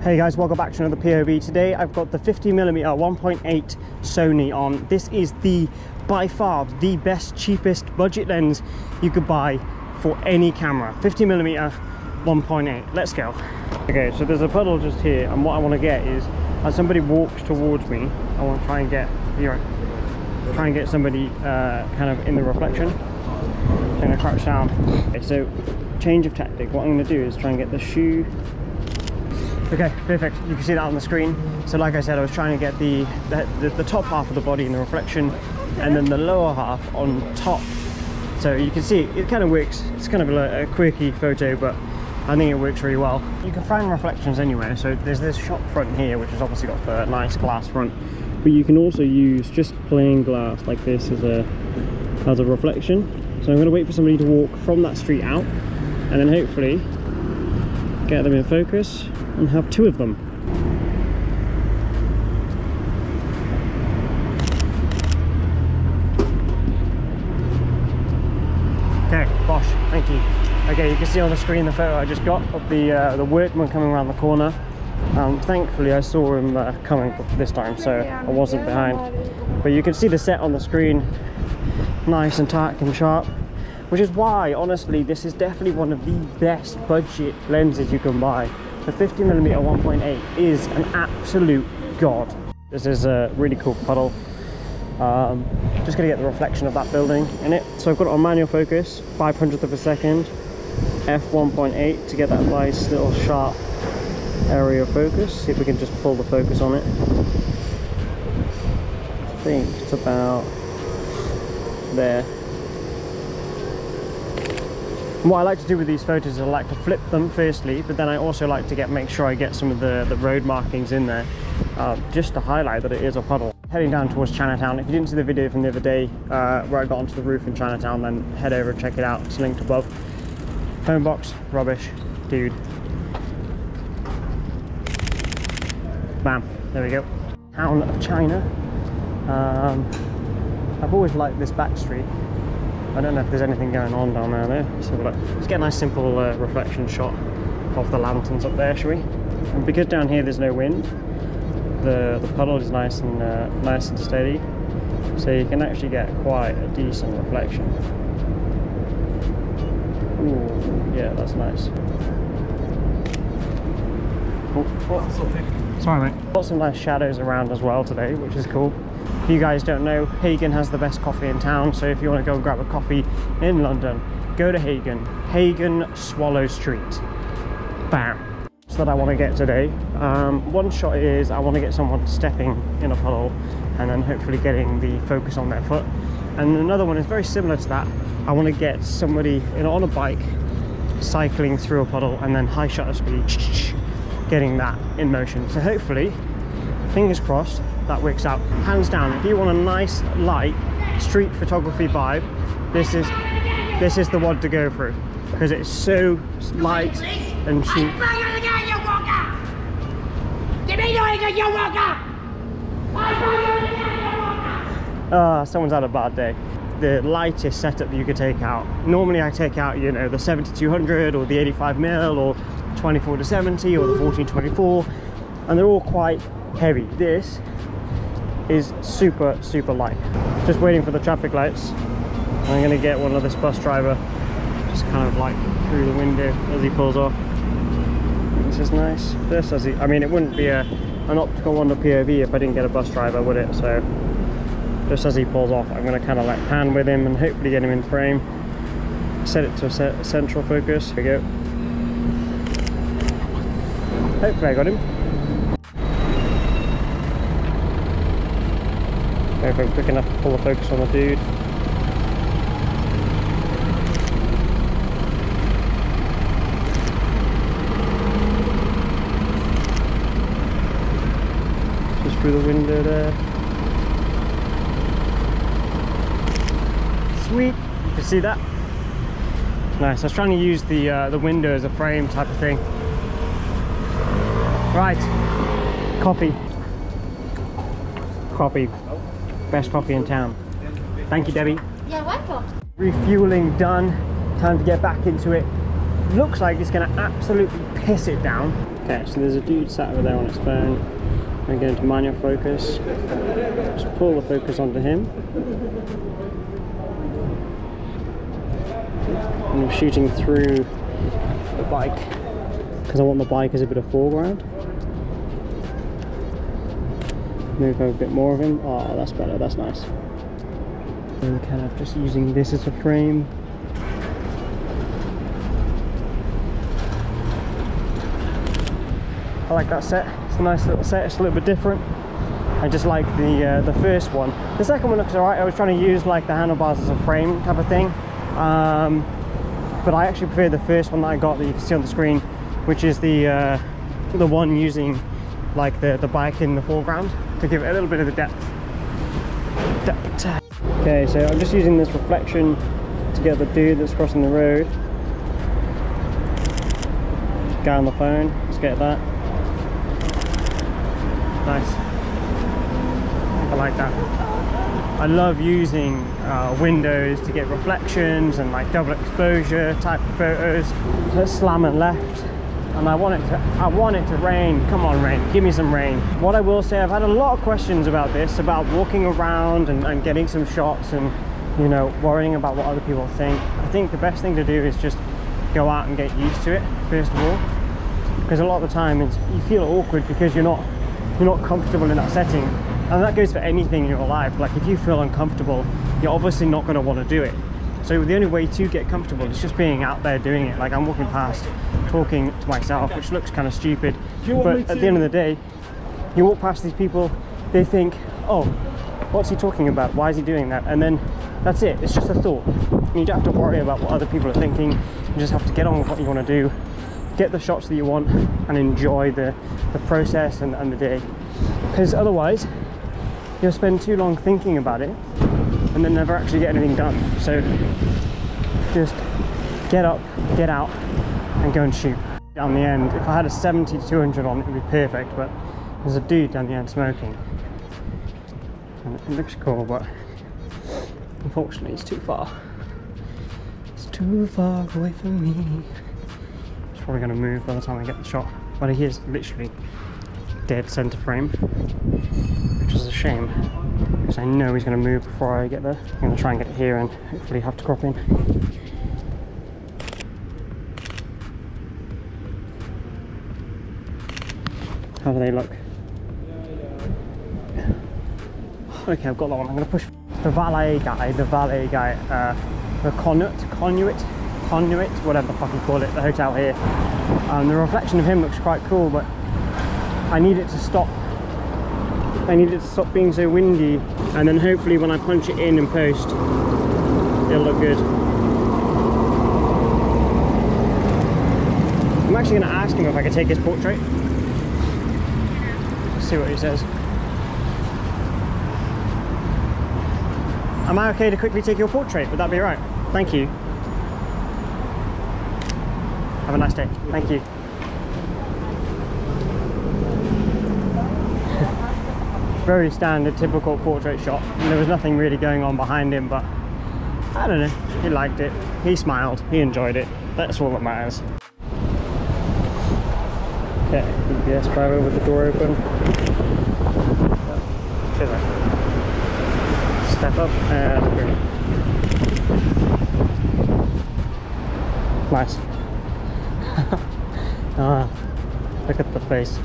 Hey guys, welcome back to another POV. Today I've got the 50mm 1.8 Sony on. This is the, by far, the best, cheapest budget lens you could buy for any camera. 50mm 1.8. Let's go. Okay, so there's a puddle just here, and what I want to get is, as somebody walks towards me, I want to try and get, you know, try and get somebody uh, kind of in the reflection. I'm gonna crouch down. Okay, so change of tactic. What I'm gonna do is try and get the shoe Okay, perfect. You can see that on the screen. So like I said, I was trying to get the, the, the top half of the body in the reflection and then the lower half on top. So you can see it kind of works. It's kind of a quirky photo, but I think it works really well. You can find reflections anywhere. So there's this shop front here, which has obviously got the nice glass front, but you can also use just plain glass like this as a, as a reflection. So I'm gonna wait for somebody to walk from that street out and then hopefully get them in focus and have two of them. Okay, Bosch, thank you. Okay, you can see on the screen the photo I just got of the uh, the workman coming around the corner. Um, thankfully I saw him uh, coming this time, so I wasn't behind. But you can see the set on the screen, nice and tack and sharp which is why honestly this is definitely one of the best budget lenses you can buy. The 50mm 1.8 is an absolute god. This is a really cool puddle. Um, just gonna get the reflection of that building in it. So i've got it on manual focus 500th of a second f1.8 to get that nice little sharp area of focus see if we can just pull the focus on it i think it's about there what I like to do with these photos is I like to flip them firstly, but then I also like to get make sure I get some of the, the road markings in there, uh, just to highlight that it is a puddle. Heading down towards Chinatown. If you didn't see the video from the other day uh, where I got onto the roof in Chinatown, then head over and check it out. It's linked above. Phone box, rubbish, dude. Bam, there we go. Town of China. Um, I've always liked this back street I don't know if there's anything going on down there though. So let's get a nice simple uh, reflection shot of the lanterns up there, shall we? And because down here there's no wind, the, the puddle is nice and uh, nice and steady. So you can actually get quite a decent reflection. Ooh, yeah, that's nice. Oh, oh. Sorry mate. Got some nice shadows around as well today, which is cool. If you guys don't know, Hagen has the best coffee in town, so if you want to go and grab a coffee in London, go to Hagen. Hagen Swallow Street. Bam. So that I want to get today. Um, one shot is I want to get someone stepping in a puddle and then hopefully getting the focus on their foot. And another one is very similar to that. I want to get somebody know, on a bike cycling through a puddle and then high shutter speed getting that in motion. So hopefully, fingers crossed, that works out. Hands down if you want a nice light street photography vibe this is this is the one to go through. Because it's so light and cheap uh, someone's had a bad day the lightest setup you could take out normally i take out you know the 7200 or the 85 mil or 24 to 70 or the 1424 and they're all quite heavy this is super, super light. Just waiting for the traffic lights. I'm gonna get one of this bus driver just kind of like through the window as he pulls off. This is nice. This as he, I mean, it wouldn't be a an Optical Wander POV if I didn't get a bus driver, would it? So just as he pulls off, I'm gonna kind of like pan with him and hopefully get him in frame. Set it to a central focus. Here we go. Hopefully I got him. if I'm quick enough to pull the focus on the dude. Just through the window there. Sweet, you see that? Nice, I was trying to use the, uh, the window as a frame type of thing. Right, coffee. coffee. Best coffee in town. Thank you, Debbie. You're welcome. Refueling done. Time to get back into it. Looks like it's gonna absolutely piss it down. Okay, so there's a dude sat over there on his phone. I'm going to manual focus. Just pull the focus onto him. And I'm shooting through the bike because I want the bike as a bit of foreground. Move over a bit more of him. Oh, that's better. That's nice. And kind of just using this as a frame. I like that set. It's a nice little set. It's a little bit different. I just like the uh, the first one. The second one looks alright. I was trying to use like the handlebars as a frame type of thing. Um, but I actually prefer the first one that I got that you can see on the screen, which is the uh, the one using like the, the bike in the foreground to give it a little bit of the depth. depth. Okay, so I'm just using this reflection to get the dude that's crossing the road. Guy on the phone, let's get that. Nice. I like that. I love using uh, windows to get reflections and like double exposure type of photos. Let's slam and left. And I want it to I want it to rain. Come on rain, give me some rain. What I will say, I've had a lot of questions about this, about walking around and, and getting some shots and you know, worrying about what other people think. I think the best thing to do is just go out and get used to it, first of all. Because a lot of the time it's, you feel awkward because you're not you're not comfortable in that setting and that goes for anything in your life. Like if you feel uncomfortable you're obviously not going to want to do it. So the only way to get comfortable is just being out there doing it. Like i'm walking past talking to myself which looks kind of stupid but at the end of the day you walk past these people they think oh what's he talking about? Why is he doing that? And then that's it. It's just a thought. You don't have to worry about what other people are thinking. You just have to get on with what you want to do get the shots that you want and enjoy the, the process and, and the day. Because otherwise you'll spend too long thinking about it and then never actually get anything done. So just get up get out and go and shoot. Down the end if I had a 70 to 200 on it would be perfect but there's a dude down the end smoking. And it looks cool but unfortunately it's too far. It's too far away from me. It's probably going to move by the time I get the shot. But he is literally dead center frame, shame because I know he's going to move before I get there. I'm going to try and get it here and hopefully have to crop in. How do they look? Okay, I've got that one. I'm going to push the valet guy, the valet guy, uh, the conduit, conduit conduit, whatever the fuck you call it, the hotel here. Um, the reflection of him looks quite cool, but I need it to stop. I need it to stop being so windy, and then hopefully when I punch it in and post, it'll look good. I'm actually going to ask him if I could take his portrait. See what he says. Am I okay to quickly take your portrait? Would that be right? Thank you. Have a nice day. Thank you. Very standard, typical portrait shot. And there was nothing really going on behind him, but I don't know. He liked it. He smiled. He enjoyed it. That's all that matters. Okay, UPS driver with the door open. Step up and Nice. ah, look at the face.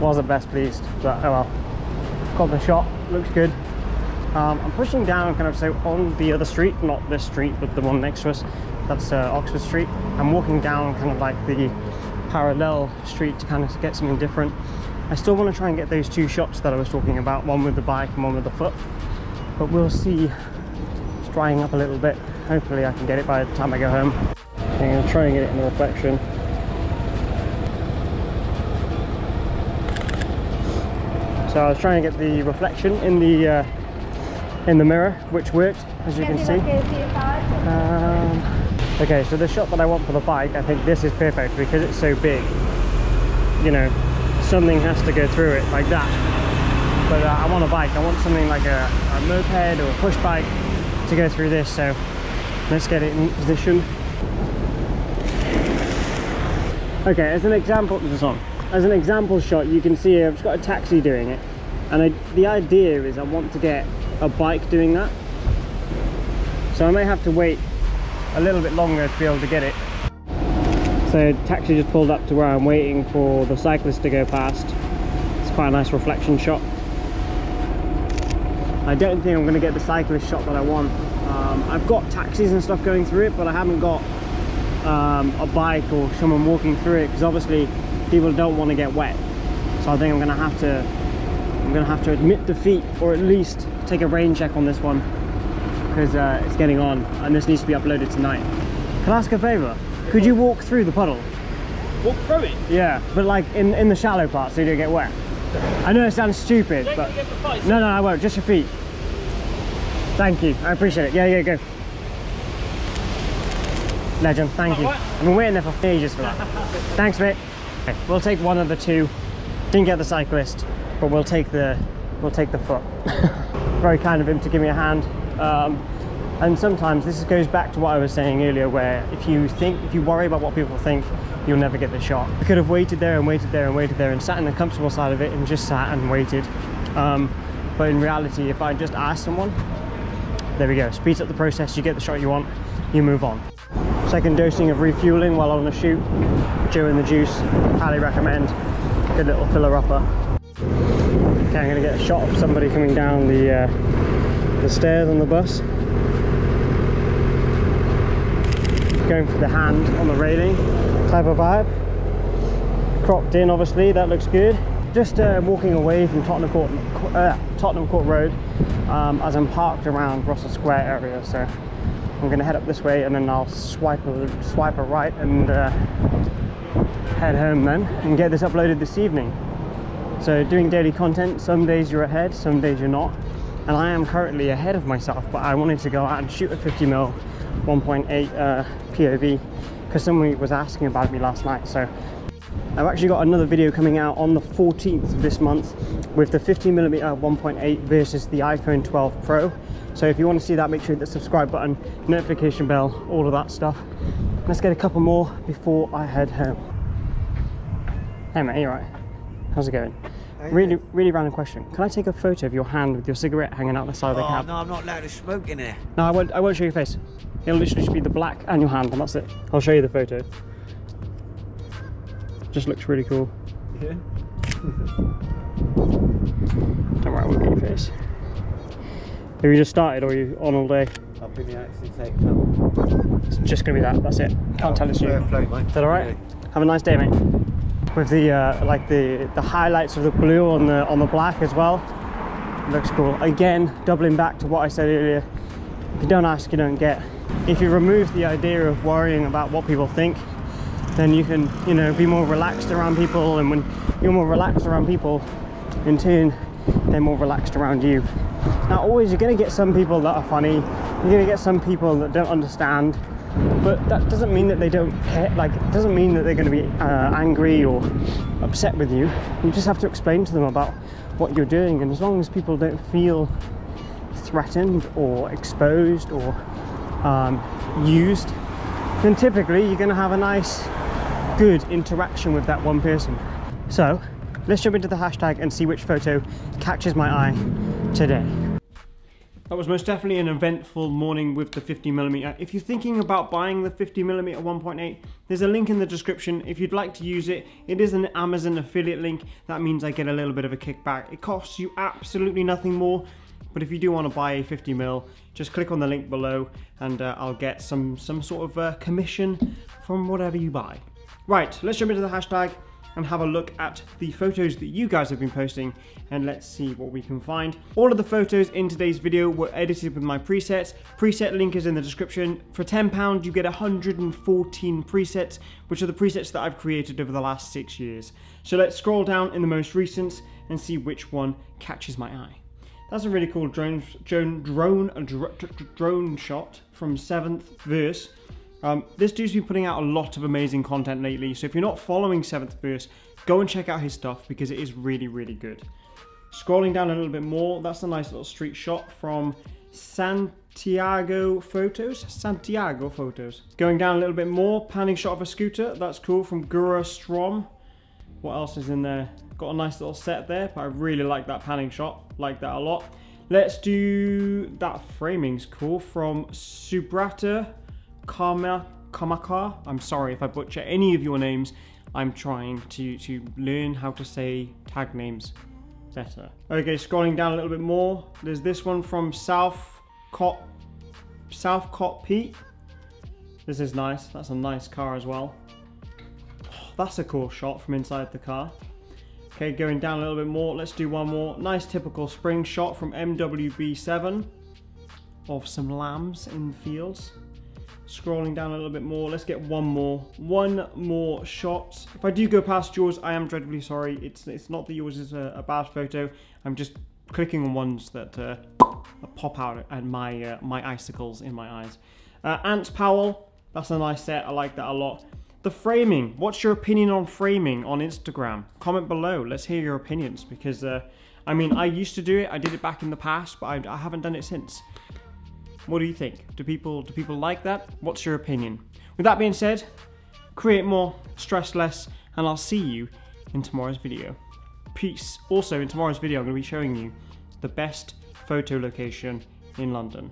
Wasn't best pleased, but oh well. Got the shot, looks good. Um, I'm pushing down kind of so on the other street, not this street, but the one next to us. That's uh, Oxford Street. I'm walking down kind of like the parallel street to kind of get something different. I still want to try and get those two shots that I was talking about, one with the bike and one with the foot. But we'll see. It's drying up a little bit. Hopefully I can get it by the time I go home. I'm going to try and get it in the reflection. So I was trying to get the reflection in the uh, in the mirror, which worked, as you can see. Um, okay, so the shot that I want for the bike, I think this is perfect because it's so big. You know, something has to go through it like that. but uh, I want a bike. I want something like a, a moped or a push bike to go through this. So let's get it in position. Okay, as an example, this is on. As an example shot, you can see I've just got a taxi doing it, and I, the idea is I want to get a bike doing that. So I may have to wait a little bit longer to be able to get it. So taxi just pulled up to where I'm waiting for the cyclist to go past. It's quite a nice reflection shot. I don't think I'm going to get the cyclist shot that I want. Um, I've got taxis and stuff going through it, but I haven't got um, a bike or someone walking through it because obviously people don't want to get wet. So I think I'm going to have to I'm going to have to admit defeat or at least take a rain check on this one because uh, it's getting on and this needs to be uploaded tonight. Can I ask a favour? Could you walk through the puddle? Walk through it? Yeah, but like in, in the shallow part so you don't get wet. I know it sounds stupid, but... No, no, I won't. Just your feet. Thank you. I appreciate it. Yeah, yeah, go. Legend. Thank you. I've been waiting there for ages for that. Thanks, mate. Okay, we'll take one of the two. Didn't get the cyclist, but we'll take the we'll take the foot. Very kind of him to give me a hand. Um, and sometimes this goes back to what I was saying earlier, where if you think, if you worry about what people think, you'll never get the shot. I could have waited there and waited there and waited there and sat in the comfortable side of it and just sat and waited. Um, but in reality, if I just ask someone, there we go, speeds up the process, you get the shot you want, you move on. Second dosing of refueling while on a shoot, and the Juice, highly recommend. Good little filler upper. Okay, I'm gonna get a shot of somebody coming down the, uh, the stairs on the bus. Going for the hand on the railing type of vibe. Cropped in obviously, that looks good. Just uh, walking away from Tottenham Court, uh, Tottenham Court Road um, as I'm parked around Russell Square area. So I'm gonna head up this way and then I'll swipe a, swipe a right and uh, head home then and get this uploaded this evening. So doing daily content, some days you're ahead, some days you're not. And I am currently ahead of myself, but I wanted to go out and shoot a 50mm 1.8 uh, POV because somebody was asking about me last night. So I've actually got another video coming out on the 14th of this month with the 50mm 1.8 versus the iPhone 12 Pro. So if you want to see that, make sure you hit the subscribe button, notification bell, all of that stuff. Let's get a couple more before I head home. Hey mate, you right? How's it going? Really, really random question. Can I take a photo of your hand with your cigarette hanging out the side of the Oh, cab? no, I'm not allowed to smoke in here. No, I won't, I won't show your face. It'll literally just be the black and your hand, and that's it. I'll show you the photo. Just looks really cool. Yeah. Don't worry, I won't get your face. Have you just started or are you on all day? I've been actually taken up. It's just gonna be that, that's it. Can't tell it's you. Play, mate. Is that alright? Have a nice day, mate. With the uh, like the the highlights of the blue on the on the black as well. Looks cool. Again, doubling back to what I said earlier. If you don't ask, you don't get. If you remove the idea of worrying about what people think, then you can, you know, be more relaxed around people. And when you're more relaxed around people, in turn, they're more relaxed around you. Now, always you're going to get some people that are funny. You're going to get some people that don't understand. But that doesn't mean that they don't care. Like, it doesn't mean that they're going to be uh, angry or upset with you. You just have to explain to them about what you're doing. And as long as people don't feel threatened or exposed or um, used, then typically you're going to have a nice, good interaction with that one person. So let's jump into the hashtag and see which photo catches my eye today. That was most definitely an eventful morning with the 50mm. If you're thinking about buying the 50mm 1.8, there's a link in the description if you'd like to use it. It is an Amazon affiliate link. That means I get a little bit of a kickback. It costs you absolutely nothing more. But if you do want to buy a 50mm, just click on the link below and uh, I'll get some, some sort of uh, commission from whatever you buy. Right, let's jump into the hashtag and have a look at the photos that you guys have been posting and let's see what we can find. All of the photos in today's video were edited with my presets. Preset link is in the description. For £10 you get 114 presets, which are the presets that I've created over the last six years. So let's scroll down in the most recent and see which one catches my eye. That's a really cool drone drone drone drone shot from Seventh Verse. Um, this dude's been putting out a lot of amazing content lately, so if you're not following Seventh Verse, go and check out his stuff because it is really, really good. Scrolling down a little bit more, that's a nice little street shot from Santiago Photos. Santiago Photos. Going down a little bit more, panning shot of a scooter. That's cool from Gura Strom. What else is in there? Got a nice little set there, but I really like that panning shot. Like that a lot. Let's do that framing's cool from Subrata Kama Kamaka. I'm sorry if I butcher any of your names. I'm trying to, to learn how to say tag names better. Okay, scrolling down a little bit more. There's this one from South Cot South Cot Pete. This is nice. That's a nice car as well. Oh, that's a cool shot from inside the car. Okay, going down a little bit more. Let's do one more. Nice typical spring shot from MWB7 of some lambs in the fields. Scrolling down a little bit more, let's get one more. One more shot. If I do go past yours, I am dreadfully sorry. It's it's not that yours is a, a bad photo. I'm just clicking on ones that uh, pop out at my uh, my icicles in my eyes. Uh, Ants Powell, that's a nice set. I like that a lot. The framing. What's your opinion on framing on Instagram? Comment below. Let's hear your opinions because, uh, I mean, I used to do it. I did it back in the past, but I, I haven't done it since. What do you think? Do people do people like that? What's your opinion? With that being said, create more, stress less, and I'll see you in tomorrow's video. Peace. Also, in tomorrow's video, I'm going to be showing you the best photo location in London.